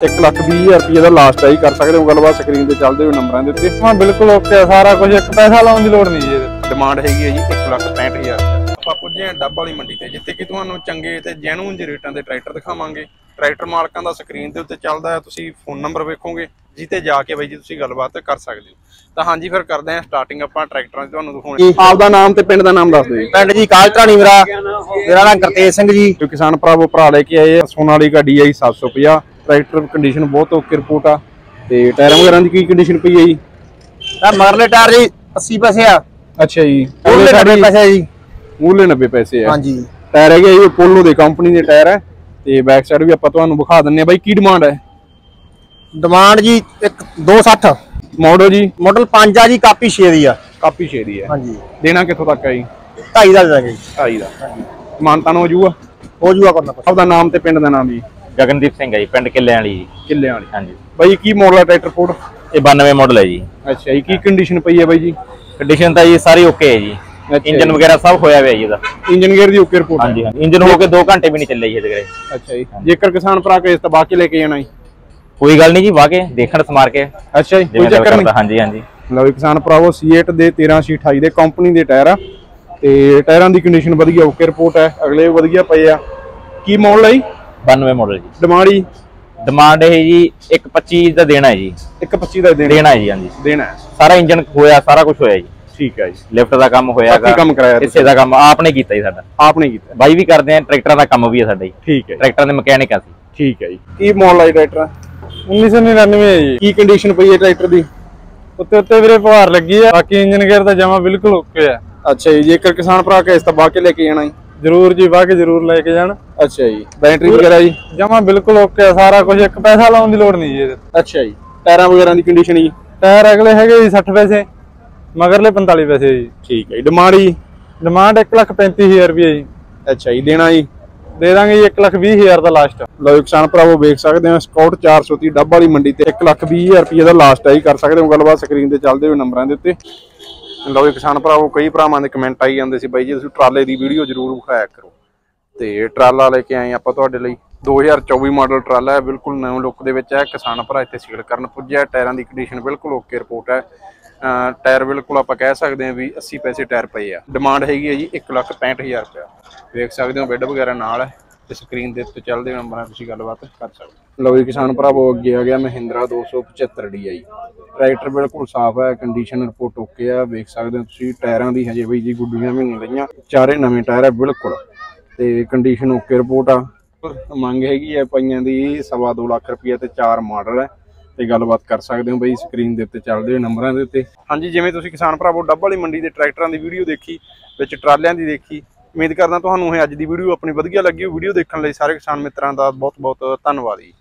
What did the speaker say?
1 ਲੱਖ 20 ਹਜ਼ਾਰ ਰੁਪਏ ਦਾ ਲਾਸਟ ਹੈ ਹੀ ਕਰ ਸਕਦੇ ਹੋ ਗੱਲਬਾਤ ਸਕਰੀਨ ਤੇ ਚੱਲਦੇ ਹੋਏ ਨੰਬਰਾਂ ਦੇ ਉੱਤੇ। ਹਾਂ ਬਿਲਕੁਲ ਓਕੇ ਆ ਸਾਰਾ ਕੁਝ ਇੱਕ ਪੈਸਾ ਲਾਉਣ ਦੀ ਲੋੜ ਨਹੀਂ ਜੀ ਇਹਦੇ ਡਿਮਾਂਡ ਹੈਗੀ ਹੈ ਜੀ 1 ਲੱਖ 65 ਹਜ਼ਾਰ। ਰੁਪਏ ਆਪਾਂ ਪੁੱਜੇ ਹਾਂ ਡੱਬ ਵਾਲੀ ਮੰਡੀ ਤੇ ਜਿੱਥੇ ਕਿ ਤੁਹਾਨੂੰ ਚੰਗੇ ਤੇ ਜੈਨੂਨ ਜਿਹੇ ਰੇਟਾਂ ਦੇ ਟਰੈਕਟਰ ਦਿਖਾਵਾਂਗੇ। ਟਰੈਕਟਰ ਮਾਲਕਾਂ ਦਾ ਸਕਰੀਨ ਦੇ ਉੱਤੇ ਚੱਲਦਾ ਹੈ ਤੁਸੀਂ ਫੋਨ ਨੰਬਰ ਵੇਖੋਗੇ ਜਿੱਤੇ ਜਾ ਕੇ ਬਾਈ ਜੀ ਤੁਸੀਂ ਗੱਲਬਾਤ ਕਰ ਸਕਦੇ ਹੋ। ਤਾਂ ਹਾਂਜੀ ਫਿਰ ਕਰਦੇ ਹਾਂ ਸਟਾਰਟਿੰਗ ਆਪਾਂ ਟਰੈਕਟਰਾਂ ਦੀ ਤੁਹਾਨੂੰ ਦਿਖਾਉਣੀ। ਆਪਦਾ ਨਾਮ ਤੇ ਪਿੰਡ ਦਾ ਨਾਮ ਦੱਸ ਦਿਓ ਪਿੰਡ ਜੀ ਕਾਲਟਰਾਣੀ ਮੇਰਾ। ਮੇਰਾ ਨਾਮ ਗੁਰਤੇਜ ਸਿੰਘ ਜੀ। ਕਿਸਾਨ ਭਰਾਵੋ ਭਰਾ ਲੈ ਕੇ ਆਏ ਆ ਸੋਨਾਲੀਕਾ DI 750 ਟਰੈਕਟਰ ਕੰਡੀਸ਼ਨ ਬਹੁਤ ਓਕੇ ਰਿਪੋਰਟ ਆ। ਤੇ ਟਾਇਰਾਂ ਵਗੈਰਾ ਦੀ ਕੀ ਕੰਡੀਸ਼ਨ ਪਈ ਹੈ ਜੀ? ਤਾਂ ਮਗਰਲੇ ਟਾਇਰ ਜੀ 80 ਪੈਸੇ ਆ। ਅੱਛਾ ਜੀ। ਉਹਲੇ 90 ਪੈਸੇ ਜੀ। ਮੂਲੇ 90 ਪੈਸੇ ਆ। ਹਾਂਜੀ। ਟਾਇਰ ਹੈਗੇ ਜੀ ਪੋਲੋ ਦੇ ਕੰਪਨੀ ਦੇ ਟਾਇਰ ਹੈ ਤੇ ਬੈਕ ਸਾਈਡ ਵੀ ਆਪਾਂ ਤੁਹਾਨੂੰ ਵਿਖਾ ਦਿੰਨੇ ਆ ਬਾਈ ਕੀ ਡਿਮਾਂਡ ਹੈ ਡਿਮਾਂਡ ਜੀ ਇੱਕ 260 ਮਾਡਲ ਜੀ? ਮਾਡਲ 5 ਆ ਜੀ ਕਾਪੀ 6 ਦੀ ਆ। ਕਾਪੀ ਛੇਦੀ ਹੈ ਹਾਂਜੀ। ਦੇਣਾ ਕਿੱਥੋਂ ਤੱਕ ਹੈ ਜੀ? 2.5 ਦਾ ਦੇ ਦਾਂਗੇ ਜੀ। 2.5 ਦਾ। ਮਾਨਤਾਨ ਹੋ ਜੂਗਾ? ਹੋ ਜੂਗਾ ਕਰਨਾ ਕੁਛ ਆਪਦਾ ਨਾਮ ਤੇ ਪਿੰਡ ਦਾ ਨਾਮ ਜੀ। ਗਗਨਦੀਪ ਸਿੰਘ ਹੈ ਜੀ ਪਿੰਡ ਕਿੱਲਿਆਂ ਵਾਲੀ ਜੀ। ਕਿੱਲੇ ਵਾਲੀ। ਹਾਂਜੀ। ਬਾਈ ਕੀ ਮਾਡਲ ਹੈ ਟਰੈਕਟਰ ਫੋਰਡ ਇਹ 92 ਮਾਡਲ ਹੈ ਜੀ। ਅੱਛਾ ਜੀ ਕੀ ਕੰਡੀਸ਼ਨ ਪਈ ਹੈ ਬਾਈ ਜੀ? ਕੰਡੀਸ਼ਨ ਤਾਂ ਜੀ ਸਾਰੀ ਓਕੇ ਹੈ ਜੀ। ਇੰਜਨ। ਵਗੈਰਾ ਸਭ ਹੋਇਆ ਹੋਇਆ ਜੀ ਇਹਦਾ। ਇੰਜਨ ਗੇਅਰ ਦੀ ਓਕੇ ਰਿਪੋਰਟ ਹਾਂਜੀ ਹਾਂਜੀ। ਇੰਜਨ ਹੋ ਕੇ 2 ਘੰਟੇ ਵੀ ਨਹੀਂ ਚੱਲਿਆ ਜੀ ਇਹਦੇ ਕਰੇ ਅੱਛਾ ਜੀ। ਜੇਕਰ ਕਿਸਾਨ ਭਰਾ ਕੇ ਇਸ ਤਬਾਹ ਕੇ ਲੈ ਕੇ ਜਾਣਾ ਜੀ। ਕੋਈ ਗੱਲ ਨਹੀਂ ਜੀ ਵਾਹ ਕੇ ਦੇਖਣ ਸਮਾਰ ਕੇ। ਅੱਛਾ ਜੀ ਕੋਈ ਚੱਕਰ ਨਹੀਂ। ਹਾਂਜੀ ਹਾਂਜੀ। ਲਓ ਜੀ ਕਿਸਾਨ ਭਰਾਵੋ C8 ਦੇ 1328 ਦੇ ਕੰਪਨੀ ਦੇ ਟਾਇਰ ਆ। ਤੇ ਟਾਇਰਾਂ ਦੀ ਕੰਡੀਸ਼ਨ ਵਧੀਆ ਓਕੇ ਰਿਪੋਰਟ ਹੈ। ਅਗਲੇ ਵਧੀਆ ਪਏ ਆ। ਕੀ ਮਾਡਲ ਹੈ ਜੀ? 92 ਮਾਡਲ ਜੀ। ਡਿਮਾਂਡ ਜੀ? ਡਿਮਾਂਡ ਇਹ ਜੀ 125 ਦਾ ਦੇਣਾ ਹੈ ਜੀ। 125 ਦਾ ਦੇਣਾ। ਦੇਣਾ ਹੈ ਜੀ ਹਾਂਜੀ। ਦੇਣਾ ਹੈ। ਸਾਰਾ ਇੰਜਨ ਹੋਇਆ ਸਾਰਾ ਕੁਝ ਹੋਇਆ ਜੀ। ਠੀਕ ਹੈ ਜੀ। ਲਿਫਟ ਦਾ ਕੰਮ ਹੋਇਆ ਕੰਮ ਕਰਾਇਆ ਹਿੱਸੇ ਦਾ ਕੰਮ ਆਪ ਨੇ ਕੀਤਾ ਜੀ ਸਾਡਾ। ਆਪਨੇ ਕੀਤਾ। ਬਾਈ ਵੀ ਕਰਦੇ ਆ ਟਰੈਕਟਰਾਂ ਦਾ ਕੰਮ ਵੀ ਹੈ ਸਾਡਾ ਜੀ। ਠੀਕ ਹੈ ਟਰੈਕਟਰਾਂ ਦੇ ਮਕੈਨਿਕ ਆ ਸੀ ਠੀਕ ਹੈ ਜੀ। ਕੀ ਮਾਡਲ ਹੈ ਟਰੈਕਟਰ? 1999 ਹੈ ਜੀ। ਕੀ ਕੰਡੀਸ਼ਨ ਪਈ ਹੈ ਟਰੈਕਟਰ ਦੀ? ਉੱਤੇ ਉੱਤੇ ਵੀਰੇ ਫੁਹਾਰ ਲੱਗੀ ਆ ਬਾਕੀ ਇੰਜਨ ਗੇਅਰ ਤਾਂ ਜਮਾ ਬਿਲਕੁਲ ਓਕੇ ਆ। ਅੱਛਾ ਜੀ ਜੇਕਰ ਕਿਸਾਨ ਭਰਾ ਕੇ ਇਸ ਤਬਾਹ ਕੇ ਲੈ ਕੇ ਜਾਣਾ ਜੀ। ਜਰੂਰ ਜੀ ਵਾਹ ਕੇ ਜਰੂਰ ਲੈ ਕੇ ਜਾਣ। ਅੱਛਾ ਜੀ। ਬੈਟਰੀ ਵਗੈਰਾ ਜੀ? ਜਮਾ ਬਿਲਕੁਲ ਓਕੇ ਆ ਸਾਰਾ ਕੁਝ ਇੱਕ ਪੈਸਾ ਲਾਉਣ ਦੀ ਲੋੜ ਨਹੀਂ ਜੀ ਇਹਦੇ ਅੱਛਾ ਜੀ। ਟਾਇਰਾਂ ਵਗੈਰਾ ਦੀ ਕੰਡੀਸ਼ਨ ਜੀ? ਟਾਇਰ ਅਗਲੇ ਹੈਗੇ ਜੀ 60 ਪੈਸੇ ਮਗਰਲੇ 45 ਪੈਸੇ ਜੀ। ਠੀਕ ਹੈ ਜੀ। ਡਿਮਾਂਡ ਜੀ? ਡਿਮਾਂਡ 135000 ਰੁਪਏ ਜੀ। ਅੱਛਾ ਜੀ ਦੇਣਾ ਜੀ? ਦੇ ਦਾਂਗੇ ਜੀ 120000 ਦਾ ਲਾਸਟ ਜੀ ਕਿਸਾਨ ਭਰਾਵੋ ਵੇਖ ਸਕਦੇ ਹੋ ਸਕਾਊਟ 430 ਡੱਬ ਵਾਲੀ ਮੰਡੀ ਤੇ 1 ਲੱਖ 20 ਹਜ਼ਾਰ ਰੁਪਏ ਦਾ ਲਾਸਟ ਹੈ ਜੀ। ਕਰ ਸਕਦੇ ਹੋ ਗੱਲਬਾਤ ਸਕਰੀਨ ਤੇ ਚੱਲਦੇ ਹੋਏ ਨੰਬਰਾਂ ਦੇ ਉੱਤੇ। ਲਓ ਜੀ ਕਿਸਾਨ ਭਰਾਵੋ ਕਈ ਭਰਾਵਾਂ ਦੇ ਕਮੈਂਟ ਆਈ ਜਾਂਦੇ ਸੀ ਬਾਈ ਜੀ ਤੁਸੀਂ ਟਰਾਲੇ ਦੀ ਵੀਡੀਓ ਜ਼ਰੂਰ ਵਿਖਾਇਆ ਕਰੋ। ਤੇ ਟਰਾਲਾ ਲੈ ਕੇ ਆਏ ਆਪਾਂ ਤੁਹਾਡੇ ਲਈ। 2024 ਮਾਡਲ ਟਰਾਲਾ ਹੈ ਬਿਲਕੁਲ ਨਵੇਂ ਲੁੱਕ ਦੇ ਵਿੱਚ ਹੈ। ਕਿਸਾਨ ਭਰਾ ਇੱਥੇ ਸੀਲ ਕਰਨ ਪੁੱਜਿਆ ਟਾਇਰਾਂ ਦੀ ਕੰਡੀਸ਼ਨ ਬਿਲਕੁਲ ਓਕੇ ਰਿਪੋਰਟ ਹੈ। ਟਾਇਰ ਬਿਲਕੁਲ ਆਪਾਂ ਕਹਿ ਸਕਦੇ ਹਾਂ ਵੀ 80 ਪੈਸੇ ਟਾਇਰ ਪਏ ਆ। ਡਿਮਾਂਡ ਹੈਗੀ ਹੈ ਜੀ 1,65,000 ਰੁਪਏ ਵੇਖ ਸਕਦੇ ਹੋ ਬੈੱਡ ਵਗੈਰਾ ਨਾਲ ਹੈ। ਤੇ ਸਕਰੀਨ ਦੇ ਉੱਤੇ ਚੱਲਦੇ ਨੰਬਰਾਂ ਤੁਸੀਂ ਗੱਲਬਾਤ ਕਰ ਸਕਦੇ। ਹੋ ਲਓ ਜੀ, ਕਿਸਾਨ ਭਰਾਵੋ, ਅੱਗੇ ਆ ਗਿਆ ਮਹਿੰਦਰਾ 275 DI ਟਰੈਕਟਰ ਬਿਲਕੁਲ ਸਾਫ਼ ਹੈ ਕੰਡੀਸ਼ਨ ਰਿਪੋਰਟ ਓਕੇ ਆ। ਵੇਖ ਸਕਦੇ ਹੋ ਤੁਸੀਂ, ਟਾਇਰਾਂ ਦੀ ਹਜੇ ਬਈ ਜੀ ਗੁੱਡੀਆਂ ਵੀ ਨਹੀਂ ਲਈਆਂ ਚਾਰੇ ਨਵੇਂ ਟਾਇਰ ਹੈ ਬਿਲਕੁਲ। ਤੇ ਕੰਡੀਸ਼ਨ ਓਕੇ ਰਿਪੋਰਟ ਆ। ਮੰਗ ਹੈਗੀ ਹੈ ਪਈਆਂ ਦੀ ਸਵਾ ਦੋ ਲੱਖ ਰੁਪਏ ਤੇ ਚਾਰ ਮਾਡਲ ਹੈ। ਤੇ ਗੱਲਬਾਤ ਕਰ ਸਕਦੇ ਹੋ ਬਈ ਸਕਰੀਨ ਦੇ ਉੱਤੇ ਚੱਲਦੇ ਹੋ ਨੰਬਰਾਂ ਦੇ ਉੱਤੇ। ਹਾਂਜੀ, ਜਿਵੇਂ ਤੁਸੀਂ ਕਿਸਾਨ ਭਰਾਵੋ, ਡੱਬ ਵਾਲੀ ਮੰਡੀ ਦੇ ਟਰੈਕਟਰਾਂ ਦੀ ਵੀਡੀਓ ਦੇਖੀ, ਵਿੱਚ ਟਰਾਲਿਆਂ ਦੀ ਦੇਖੀ ਉਮੀਦ ਕਰਦਾ ਤੁਹਾਨੂੰ ਇਹ ਅੱਜ ਦੀ ਵੀਡੀਓ ਆਪਣੀ ਵਧੀਆ ਲੱਗੀ ਹੋ ਵੀਡੀਓ ਦੇਖਣ ਲਈ ਸਾਰੇ ਕਿਸਾਨ ਮਿੱਤਰਾਂ ਦਾ ਬਹੁਤ ਬਹੁਤ ਧੰਨਵਾਦ ਜੀ।